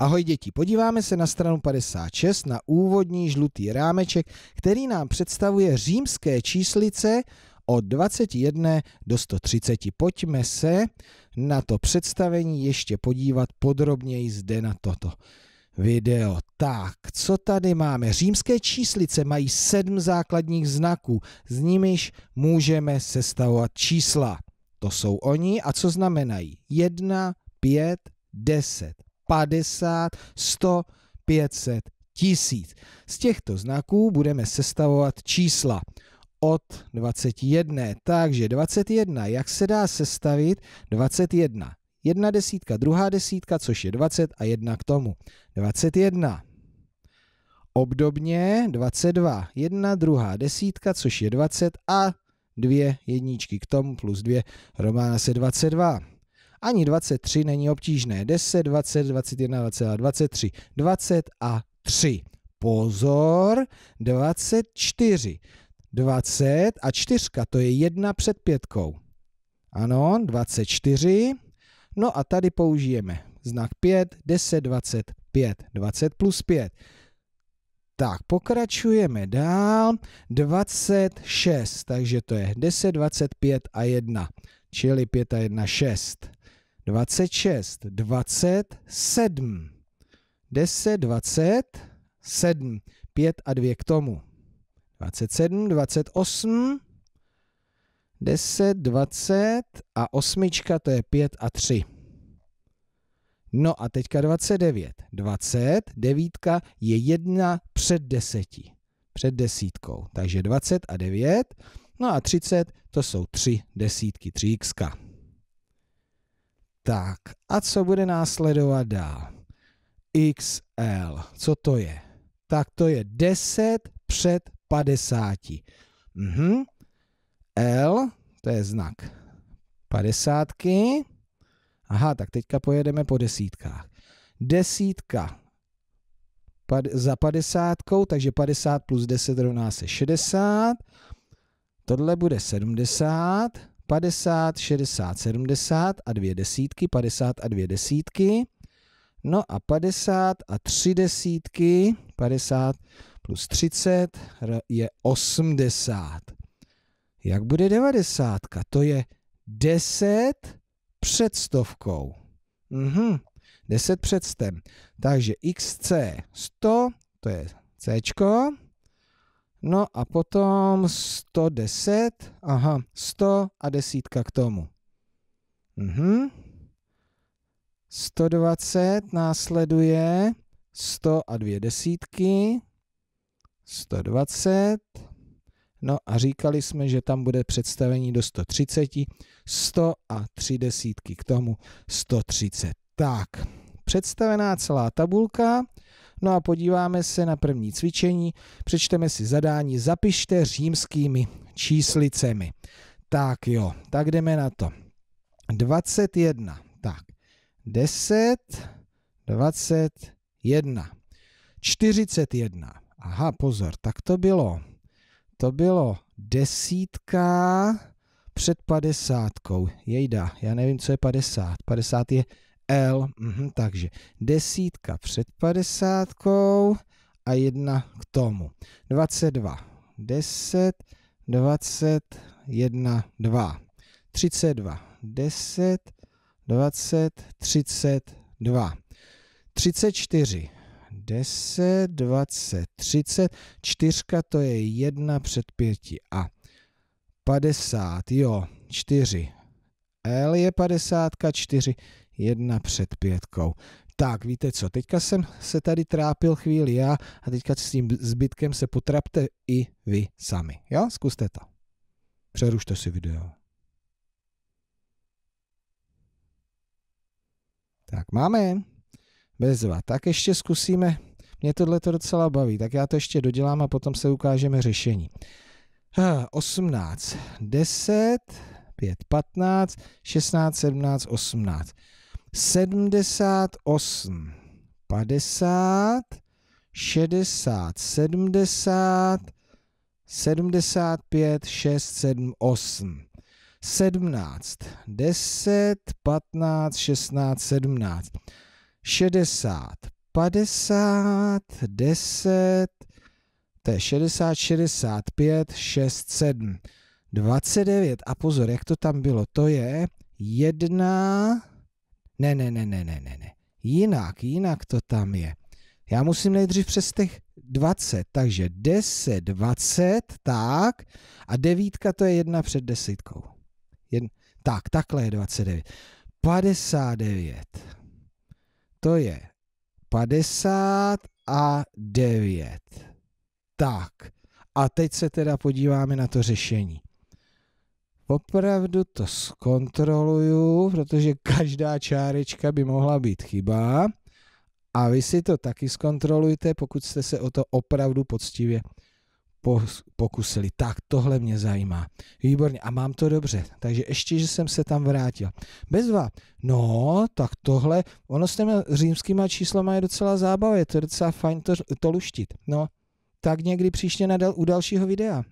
Ahoj děti, podíváme se na stranu 56 na úvodní žlutý rámeček, který nám představuje římské číslice od 21 do 130. Pojďme se na to představení ještě podívat podrobněji zde na toto video. Tak, co tady máme? Římské číslice mají sedm základních znaků, z nimiž můžeme sestavovat čísla. To jsou oni a co znamenají? 1, 5, 10, 50, 100, 500, 1000. Z těchto znaků budeme sestavovat čísla od 21. Takže 21, jak se dá sestavit 21? Jedna desítka, druhá desítka, což je 20 a jedna k tomu. 21. Obdobně 22, jedna druhá desítka, což je 20 a dvě jedničky k tomu plus dvě, rovná se 22. Ani 23 není obtížné. 10, 20, 21, 22, 23. 20 a 3. Pozor, 24. 20 a 4, to je jedna před pětkou. Ano, 24. No a tady použijeme znak 5, 10, 20, 5. 20 plus 5. Tak, pokračujeme dál. 26, takže to je 10, 25 a 1, čili 5 a 1, 6. 26, 27. 10, 27. 5 a 2 k tomu. 27, 28, 10, 20 a osmička to je 5 a 3. No a teďka 29. 20, devítka je jedna před deseti. Před desítkou. Takže 20 a 9. No a 30 to jsou tři desítky, 3x. Tak a co bude následovat dál? XL. Co to je? Tak to je 10 před 50. Mhm. L, to je znak 50. Aha, tak teďka pojedeme po desítkách. Desítka za padesátkou, takže 50 plus 10 rovná se 60. Tohle bude 70. 50, 60, 70 a dvě desítky, 50 a dvě desítky. No a 50 a tři desítky, 50 plus 30 je 80. Jak bude 90? To je 10 před stovkou. Mhm, 10 před stem. Takže XC 100, to je C. No a potom 110, aha, 100 a desítka k tomu. Mhm. 120 následuje 100 a dvě desítky, 120, no a říkali jsme, že tam bude představení do 130, 100 a tři desítky k tomu 130. Tak, představená celá tabulka, No a podíváme se na první cvičení, přečteme si zadání, zapište římskými číslicemi. Tak jo, tak jdeme na to. 21, tak, 10, 21, 41. Aha, pozor, tak to bylo, to bylo desítka před padesátkou. Jejda, já nevím, co je 50. 50 je L, mhm, takže desítka před padesátkou a jedna k tomu. 22, 10, 20, 1, 2. 32, 10, 20, 32. 34, 10, 20, 30, čtyřka to je jedna před pěti a 50, jo, 4. L je 50, 4 jedna před pětkou. Tak, víte co, teďka jsem se tady trápil chvíli já a teďka s tím zbytkem se potrapte i vy sami. Jo, zkuste to. Přerušte si video. Tak, máme. Bezva. Tak ještě zkusíme. Mě tohle to docela baví, tak já to ještě dodělám a potom se ukážeme řešení. 18, 10, 5, 15, 16, 17, 18. 78, 50, 60, 70, 75, 6, 7, 8. 17, 10, 15, 16, 17. 60, 50, 10, to je 60, 65, 6, 7, 29. A pozor, jak to tam bylo? To je jedna... Ne, ne, ne, ne, ne, ne, ne. Jinak, jinak to tam je. Já musím nejdřív přes těch 20, takže 10, 20, tak, a devítka to je jedna před desítkou. Jen, tak, takhle je 29. 59. To je 50 a 9. Tak, a teď se teda podíváme na to řešení. Opravdu to zkontroluju, protože každá čárečka by mohla být chyba. A vy si to taky zkontrolujte, pokud jste se o to opravdu poctivě pokusili. Tak, tohle mě zajímá. Výborně. A mám to dobře. Takže ještě, že jsem se tam vrátil. Bezva. No, tak tohle, ono s těmi římskýma číslama je docela zábava. Je to docela fajn to, to luštit. No, tak někdy příště na dal, u dalšího videa.